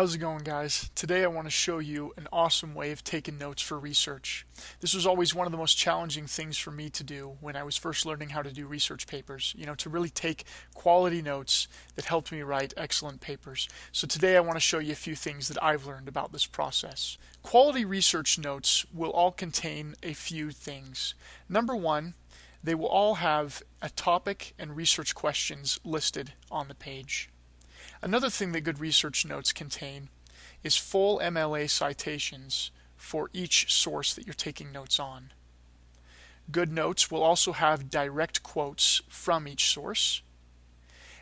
How's it going guys? Today I want to show you an awesome way of taking notes for research. This was always one of the most challenging things for me to do when I was first learning how to do research papers, you know, to really take quality notes that helped me write excellent papers. So today I want to show you a few things that I've learned about this process. Quality research notes will all contain a few things. Number one, they will all have a topic and research questions listed on the page. Another thing that good research notes contain is full MLA citations for each source that you're taking notes on. Good notes will also have direct quotes from each source,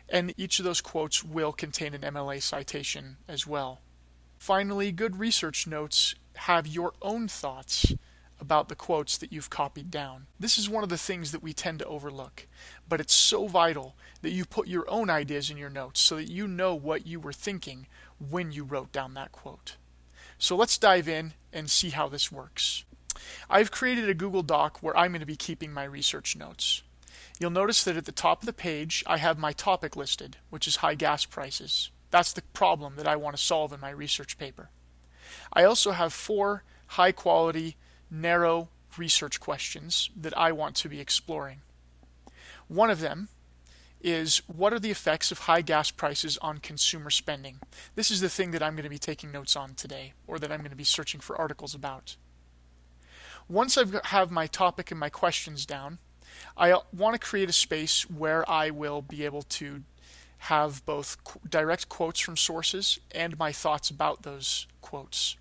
and each of those quotes will contain an MLA citation as well. Finally, good research notes have your own thoughts about the quotes that you've copied down. This is one of the things that we tend to overlook, but it's so vital that you put your own ideas in your notes so that you know what you were thinking when you wrote down that quote. So let's dive in and see how this works. I've created a Google Doc where I'm going to be keeping my research notes. You'll notice that at the top of the page I have my topic listed, which is high gas prices. That's the problem that I want to solve in my research paper. I also have four high quality narrow research questions that I want to be exploring. One of them is what are the effects of high gas prices on consumer spending? This is the thing that I'm going to be taking notes on today, or that I'm going to be searching for articles about. Once I have my topic and my questions down, I uh, want to create a space where I will be able to have both direct quotes from sources and my thoughts about those quotes.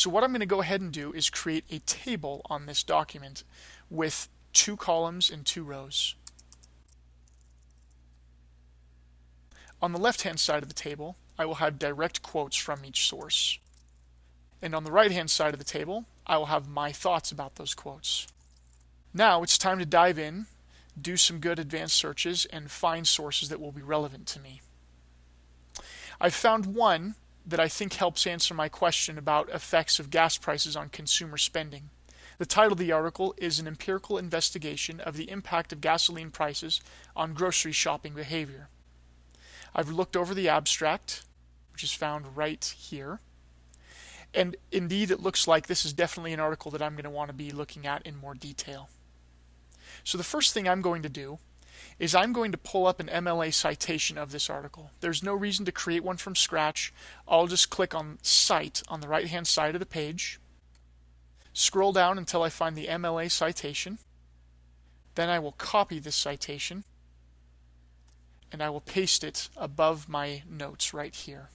So what I'm going to go ahead and do is create a table on this document with two columns and two rows. On the left-hand side of the table, I will have direct quotes from each source. And on the right-hand side of the table, I will have my thoughts about those quotes. Now it's time to dive in, do some good advanced searches, and find sources that will be relevant to me. I've found one that I think helps answer my question about effects of gas prices on consumer spending. The title of the article is An Empirical Investigation of the Impact of Gasoline Prices on Grocery Shopping Behavior. I've looked over the abstract, which is found right here. And indeed, it looks like this is definitely an article that I'm going to want to be looking at in more detail. So the first thing I'm going to do is I'm going to pull up an MLA citation of this article. There's no reason to create one from scratch. I'll just click on Cite on the right hand side of the page, scroll down until I find the MLA citation. Then I will copy this citation and I will paste it above my notes right here.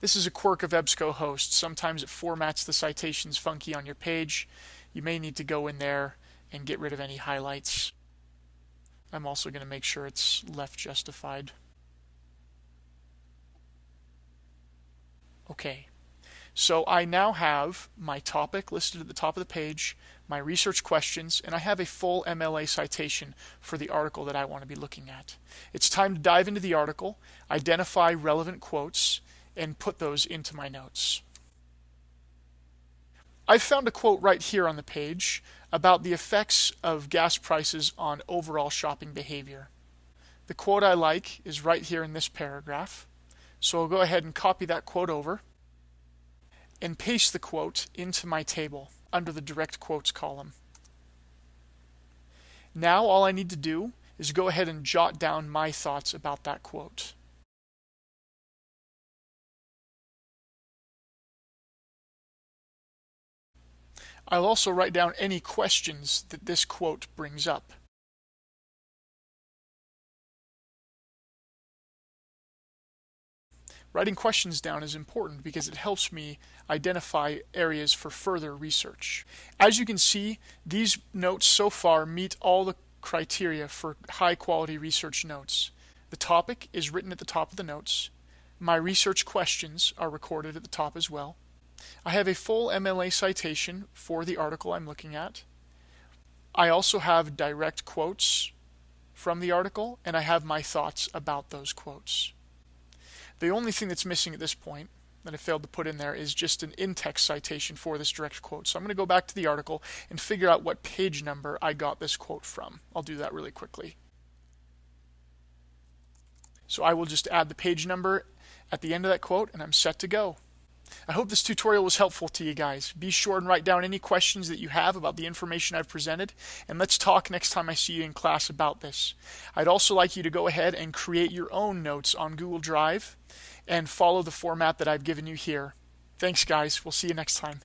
This is a quirk of EBSCOhost. Sometimes it formats the citations funky on your page. You may need to go in there and get rid of any highlights. I'm also going to make sure it's left justified. Okay, so I now have my topic listed at the top of the page, my research questions, and I have a full MLA citation for the article that I want to be looking at. It's time to dive into the article, identify relevant quotes, and put those into my notes. I've found a quote right here on the page about the effects of gas prices on overall shopping behavior. The quote I like is right here in this paragraph. So I'll go ahead and copy that quote over and paste the quote into my table under the direct quotes column. Now all I need to do is go ahead and jot down my thoughts about that quote. I'll also write down any questions that this quote brings up. Writing questions down is important because it helps me identify areas for further research. As you can see, these notes so far meet all the criteria for high quality research notes. The topic is written at the top of the notes. My research questions are recorded at the top as well. I have a full MLA citation for the article I'm looking at. I also have direct quotes from the article, and I have my thoughts about those quotes. The only thing that's missing at this point that I failed to put in there is just an in-text citation for this direct quote. So I'm going to go back to the article and figure out what page number I got this quote from. I'll do that really quickly. So I will just add the page number at the end of that quote and I'm set to go. I hope this tutorial was helpful to you guys. Be sure and write down any questions that you have about the information I've presented, and let's talk next time I see you in class about this. I'd also like you to go ahead and create your own notes on Google Drive and follow the format that I've given you here. Thanks, guys. We'll see you next time.